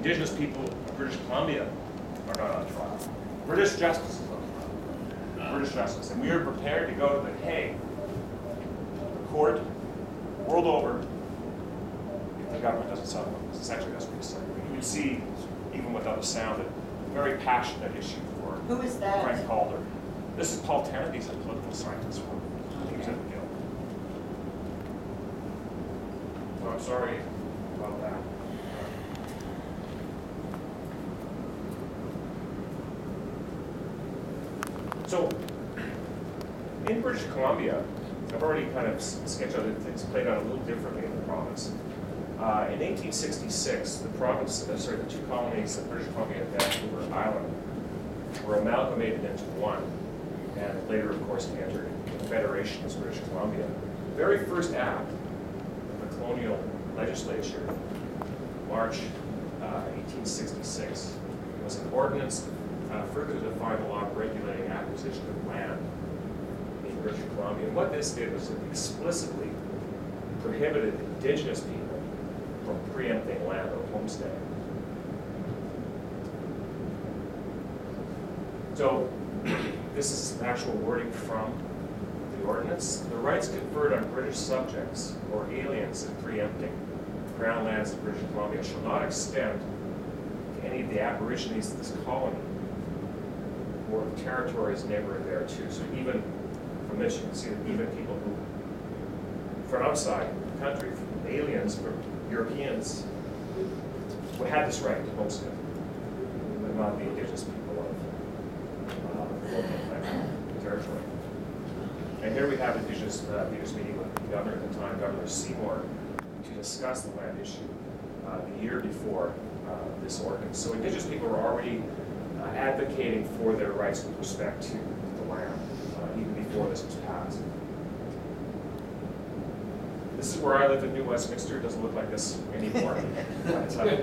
Indigenous people of British Columbia are not on trial. British justice is on trial. British justice. And we are prepared to go to the Hague, the court, world over, if the government doesn't settle it. Because essentially that's what he's saying. You can see, even without the sound, a very passionate issue for Who is that? Frank Calder. This is Paul Tennant, he's a political scientist from, he was at McGill. So I'm sorry about that. So, in British Columbia, I've already kind of sketched out that things played out a little differently in the province. Uh, in 1866, the province, uh, sorry, the two colonies of British Columbia and Vancouver Island were amalgamated into one, and later, of course, entered the Federation as British Columbia. The very first act of the colonial legislature, March uh, 1866, was an ordinance uh, further to define the law regulating acquisition of land in British Columbia. And what this did was it explicitly prohibited indigenous people from preempting land or homesteading. So, this is actual wording from the ordinance. The rights conferred on British subjects or aliens in preempting crown lands in British Columbia shall not extend to any of the aborigines of this colony or the territories neighboring there too. So even from this, you can see that even people who, from outside the country, from aliens, from Europeans, who had this right to homestead, but not the indigenous people of uh, territory. And here we have indigenous uh, leaders meeting with the governor at the time, Governor Seymour, to discuss the land issue uh, the year before uh, this ordinance. So indigenous people were already advocating for their rights with respect to the land, uh, even before this was passed. This is where I live in New Westminster. It doesn't look like this anymore. But, uh,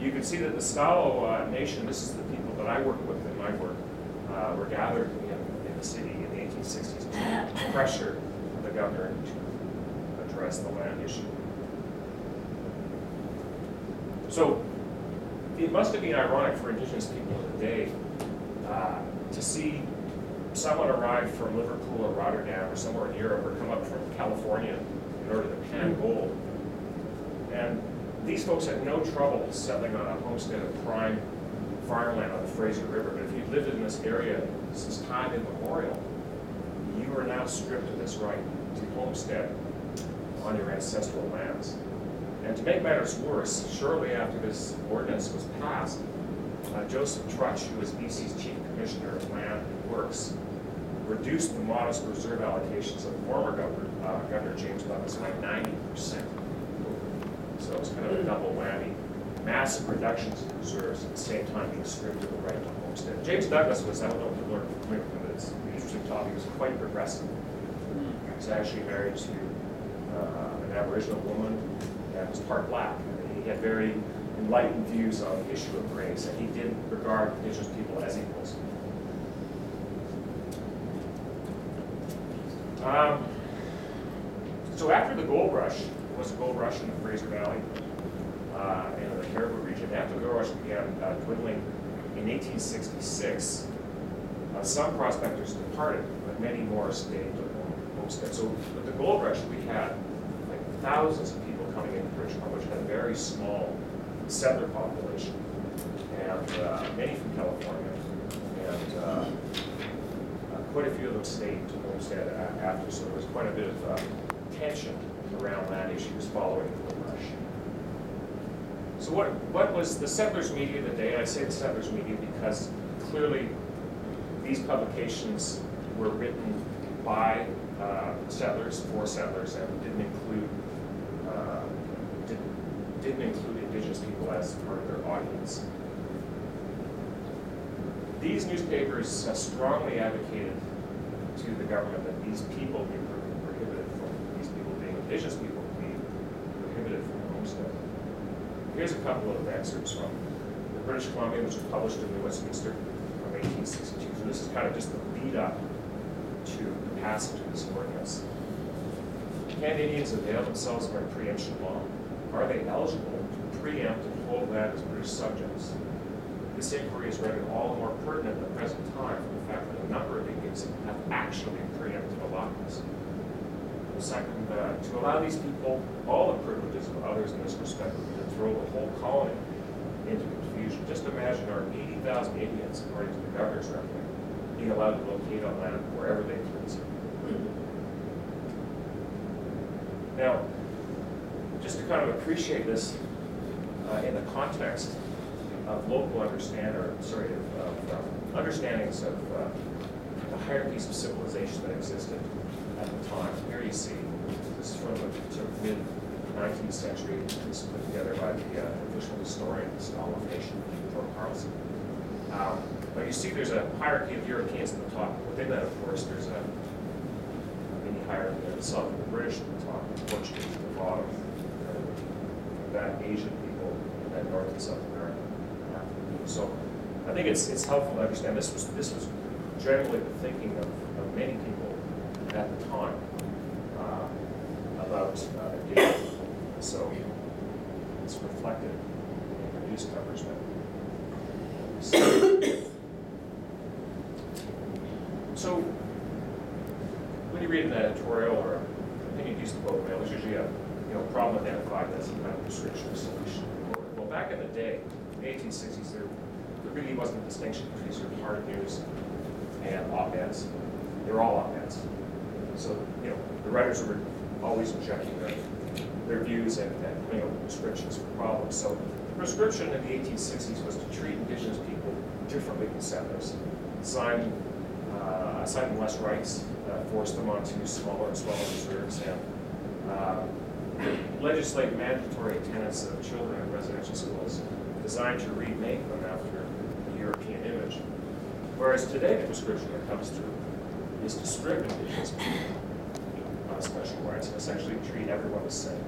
you can see that the Stó:lō uh, Nation, this is the people that I work with in my work, uh, were gathered in, in the city in the 1860s to, to pressure the governor to address the land issue. So it must have been ironic for indigenous people of the day uh, to see someone arrive from Liverpool or Rotterdam or somewhere in Europe or come up from California in order to pan gold. And these folks had no trouble settling on a homestead of prime farmland on the Fraser River. But if you've lived in this area since time immemorial, you are now stripped of this right to homestead on your ancestral lands. And to make matters worse, shortly after this ordinance was passed, uh, Joseph Trutch, who was BC's Chief Commissioner of Land and Works, reduced the modest reserve allocations of former Governor, uh, Governor James Douglas by 90%. So it was kind of a double whammy. Massive reductions in reserves at the same time being stripped of the right to homestead. James Douglas was, I don't know if you learned from him, but it's an interesting topic, he was quite progressive. He was actually married to uh, an Aboriginal woman and was part black. He had very enlightened views on the issue of race, and he did regard indigenous people as equals. Um, so after the gold rush, was a gold rush in the Fraser Valley uh, in the Cariboo region. After the gold rush began uh, dwindling in 1866, uh, some prospectors departed, but many more stayed to homestead. So with the gold rush, we had like thousands of people which had a very small settler population, and uh, many from California, and uh, uh, quite a few of them stayed to homestead after. So there was quite a bit of uh, tension around land issues following the rush. So what, what was the settlers' media the day? I say the settlers' media because clearly these publications were written by uh, settlers, for settlers, and didn't include, didn't, include indigenous people as part of their audience. These newspapers strongly advocated to the government that these people be prohibited from, these people being indigenous people, be prohibited from homestead. Here's a couple of excerpts from the British Columbia, which was published in the Westminster from 1862. So this is kind of just the lead up to the passage of this ordinance. Can Indians avail themselves of our preemption law? Are they eligible to preempt and hold land as British subjects. This inquiry is rendered all the more pertinent at the present time from the fact that a number of Indians have actually preemptive allotments. Second, uh, to allow these people all the privileges of others in this respect would be to throw the whole colony into confusion. Just imagine our 80,000 Indians, according to the governor's record, being allowed to locate on land wherever they please. Now, just to kind of appreciate this uh, in the context of local understand, or sorry, of, of uh, understandings of uh, the hierarchies of civilization that existed at the time. Here you see, this is from the sort of mid 19th century. This is put together by the uh, official historian, the Stó:lō Nation, Thor Carlson. Um, but you see, there's a hierarchy of Europeans at the top. Within that, of course, there's a mini hierarchy of the South, the British at the top, Portuguese at the bottom, that Asian people, then North and South America. So I think it's, it's helpful to understand this was, this was generally the thinking of, of many people at the time uh, about uh, data. So it's reflected in the news coverage that. So when you read an editorial or opinion piece of the Globe and Mail, there's usually a you know problem identified as a kind of prescription solution. Well, back in the day, in the 1860s, there, there really wasn't a distinction between sort of hard news and op-eds. They were all op-eds. So, you know, the writers were always injecting their, their views and, and putting out prescriptions for problems. So the prescription in the 1860s was to treat indigenous people differently than settlers. Assign, uh, assign less rights, uh, force them onto smaller and smaller reserves, and uh, legislate mandatory attendance of children in residential schools designed to remake them after the European image. Whereas today, the prescription that comes through is to strip indigenous of special rights and essentially treat everyone the same.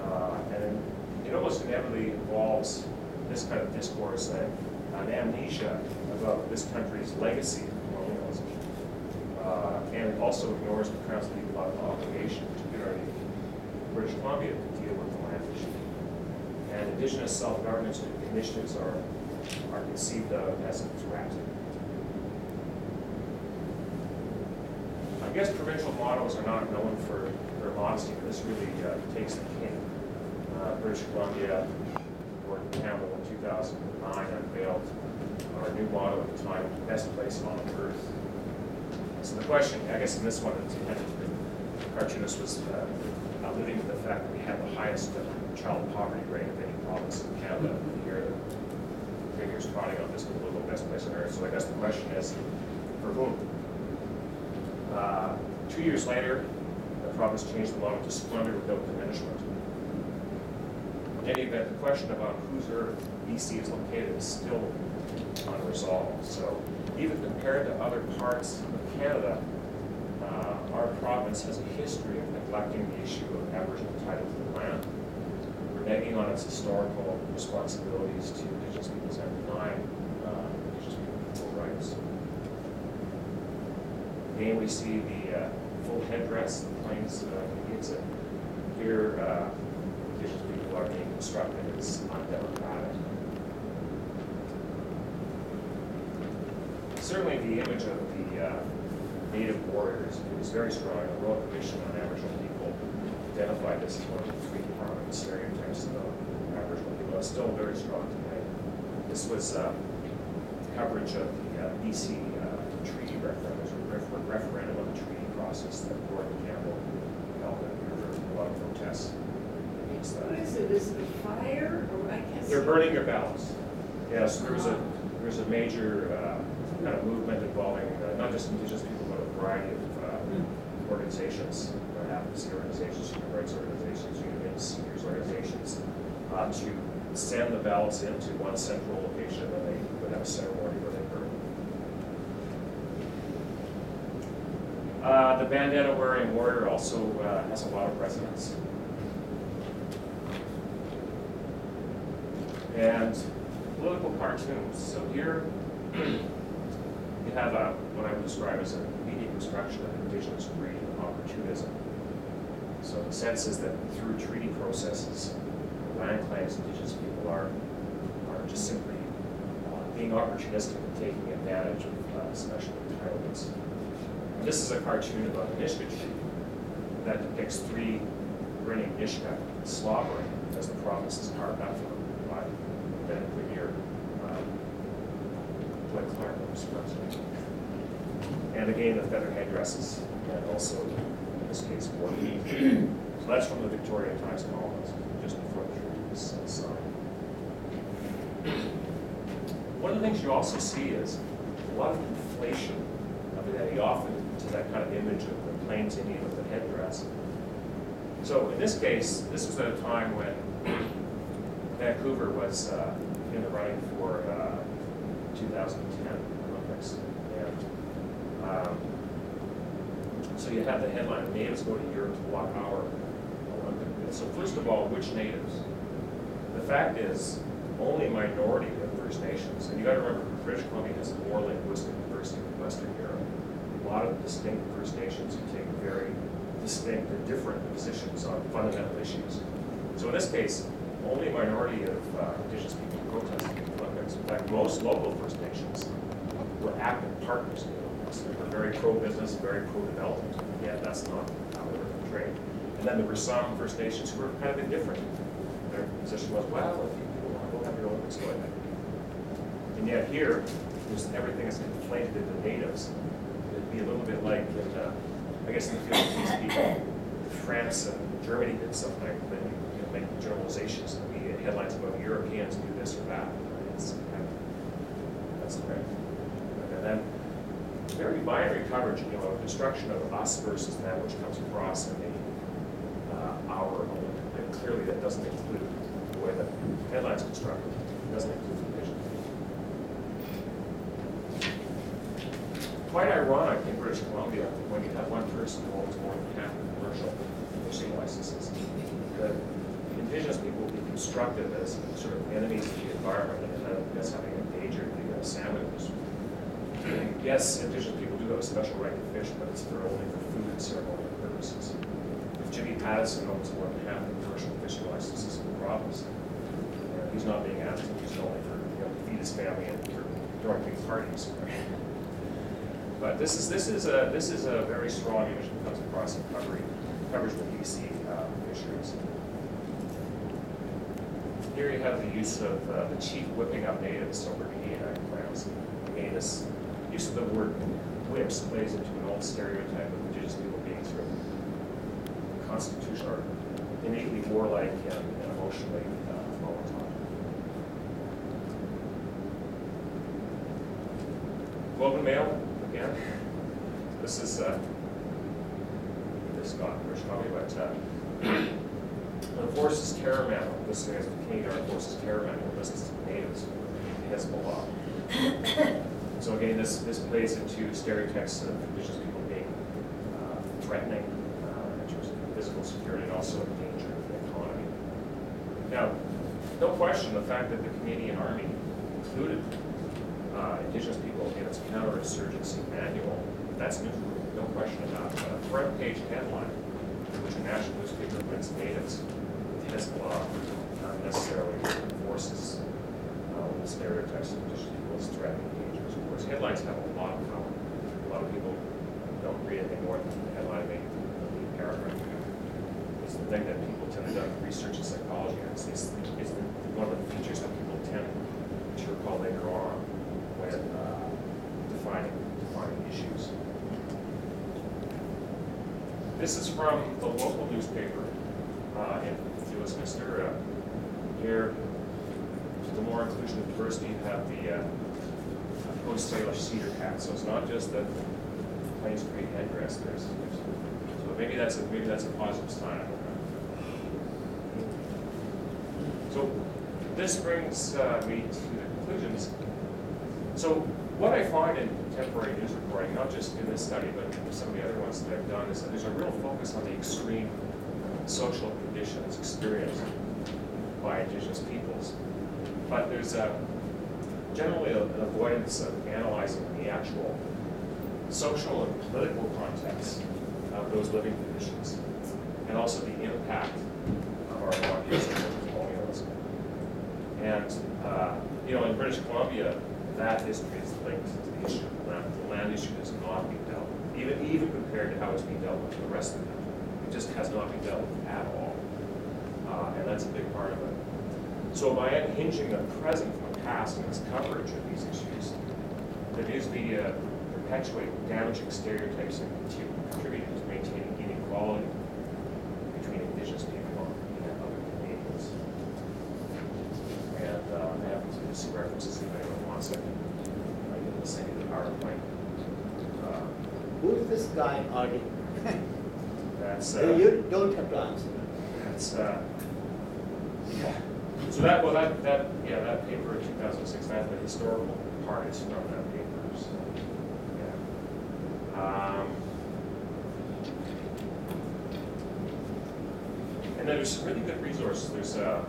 Uh, and it almost inevitably involves this kind of discourse and an amnesia about this country's legacy of colonialism. Uh, and also ignores the constitutional obligation, particularly British Columbia, to deal with the land issue. And indigenous self-governance initiatives are, are conceived of as a threat. I guess provincial models are not known for their modesty, but this really uh, takes the cake. Uh, British Columbia, Gordon Campbell in 2009 unveiled our new model at the time, best place on earth. So the question, I guess in this one, the cartoonist was uh, alluding to the fact that we have the highest uh, child poverty rate of any province in Canada. Here, the figures trotting on this global best place on earth. So I guess the question is, for whom? Uh, two years later, the province changed the model to splendor without diminishment. In any event, the question about whose earth BC is located is still unresolved. So even compared to other parts of Canada, uh, our province has a history of neglecting the issue of Aboriginal title to the land, reneging on its historical responsibilities to Indigenous peoples and denying uh, Indigenous people rights. Again, we see the uh, full headdress, the plains uh, Indians, here uh, Indigenous people are being constructed as undemocratic. Certainly the image of the uh, native warriors is very strong. The Royal Commission on Aboriginal People identified this as one of the three prominent stereotypes of Aboriginal people. It's still very strong today. This was uh, coverage of the uh, BC uh, treaty referendum, refer- referendum on the treaty process that Gordon Campbell held, and there were a lot of protests against that. What is it, is it a fire, or I can't? They're burning their ballots. Yes, there was a, there was a major uh, kind of movement involving uh, not just indigenous people, variety of uh, organizations, uh, advocacy organizations, human rights organizations, unions, seniors organizations, uh, to send the ballots into one central location, and they would have a ceremony where they burn. Uh, The bandana wearing warrior also uh, has a lot of resonance. and political cartoons. So here you have a, what I would describe as a media construction of indigenous greed and opportunism. So the sense is that through treaty processes, land claims indigenous people are are just simply uh, being opportunistic and taking advantage of uh, special entitlements. And This is a cartoon about a Nisga'a tree that depicts three grinning Nisga'a slobbering as the promise is carved out for them by then And again, the feather headdresses, and also, in this case, war. So that's from the Victoria Times Colonist, just before the tree was uh, signed. One of the things you also see is a lot of inflation of identity, often to that kind of image of the Plains Indian with the headdress. So in this case, this was at a time when Vancouver was uh, in the running for uh, 2010 Olympics. And um, so you have the headline, natives go to Europe to walk our Olympic. So first of all, which natives? The fact is, only a minority of First Nations, and you gotta remember, British Columbia has more linguistic diversity than Western Europe. A lot of distinct First Nations who take very distinct and different positions on fundamental issues. So in this case, only a minority of uh, Indigenous people protested the Olympics. In fact, most local First Nations were active partners in the They were very pro-business, very pro-development, yet that's not how they were portrayed. And then there were some First Nations who were kind of indifferent. Their position was, well, if you want to go have your Olympics, go ahead. And yet here, there's, everything is conflated into natives. It'd be a little bit like in, uh, I guess in the field of these people, France and Germany did something, then you know, make generalizations, and the headlines about Europeans do this or that. It's that's correct. And then very binary coverage, you know, a construction of us versus them, which comes across in the, uh, our, and clearly that doesn't include the way that headlines constructed, it doesn't include the vision. Quite ironic in British Columbia, when you have one person who owns more than half the commercial fishing licenses, that indigenous people will be constructed as sort of enemies of the environment and as having endangered the salmon industry. Yes, indigenous people do have a special right to fish, but it's for only for food and ceremonial purposes. If Jimmy Pattison owns more than half the commercial fishing licenses in the province, uh, he's not being asked to use it only for, you know, to feed his family and for throwing big parties. But this is, this is a, this is a very strong image that comes across in covering, covers the BC uh, fisheries. Here you have the use of uh, the chief whipping up natives over Canadian grounds. Again, this use of the word whips plays into an old stereotype of indigenous people being sort of constitutional or innately warlike and and emotionally uh, volatile. Globe and Mail, again, this is, uh, this got British Columbia, but, uh, the Forces Terror Manual, this is the Canadian Armed Forces Terror Manual, this is natives, Hezbollah. So again, this, this plays into stereotypes of indigenous people being, uh, threatening, uh, in terms of physical security and also endangering the economy. Now, no question, the fact that the Canadian Army included uh, Indigenous people in its counterinsurgency manual, that's new, no question about it. A front page headline, in which a national newspaper puts natives with Hezbollah unnecessarily reinforces uh, the stereotypes of Indigenous people as threatening dangers. Of course, headlines have a lot of power. A lot of people don't read anything more than the headline, they the paragraph. It's the thing that people tend to do research in psychology, and it's, it's, it's the, one of the features that people tend to recall later on when uh, defining, defining issues. This is from the local newspaper uh, in Westminster. Uh, Here, the more inclusion and diversity, you have the uh, Coast Salish cedar hat. So it's not just the Plains Cree headdress, there's, so maybe that's, a maybe that's a positive sign. So this brings uh, me to the conclusions. So what I find in contemporary news reporting, not just in this study, but in some of the other ones that I've done, is that there's a real focus on the extreme social conditions experienced by indigenous peoples. But there's a, generally an avoidance of analyzing the actual social and political context of those living conditions, and also the impact of our colonialism. And, uh, you know, in British Columbia, that history is linked to the issue of land. The land issue is not being dealt with, even, even compared to how it's being dealt with in the rest of the country. It just has not been dealt with at all. Uh, and that's a big part of it. So by unhinging the present past and its coverage of these issues, the news media perpetuate damaging stereotypes and contributing to maintaining inequality between indigenous people and other Canadians. And uh, I have some references if anyone wants it. I can send you the PowerPoint. Uh, Who's this guy, Artie? That's, You uh, you don't have to answer. that's, uh. So that, well, that, that, yeah, that paper in two thousand six, that, the historical part is from that paper, so, yeah. Um, And then there's some really good resources, there's, uh,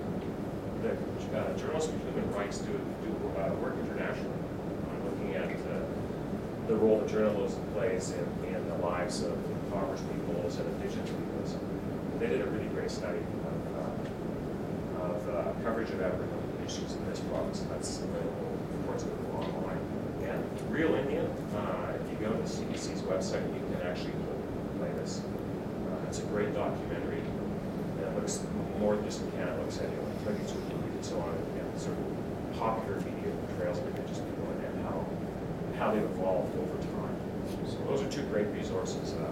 the uh, Journalists for Human Rights do, do, uh, work internationally, on looking at, uh, the role that journalism plays in, in the lives of impoverished peoples and indigenous peoples. They did a really great study coverage of Aboriginal issues in this province, and that's available, of course, online. And Real Indian, uh, if you go to the CBC's website, you can actually play this. Uh, It's a great documentary, it looks more than just in Canada, looks at, you know, like movies and so on, and sort of popular media portrayals of indigenous people and and how, how they've evolved over time. So those are two great resources. uh,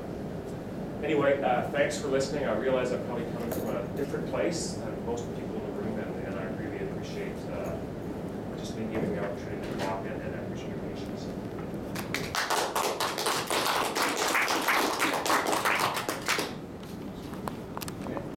Anyway, uh, thanks for listening. I realize I'm probably coming from a different place than most people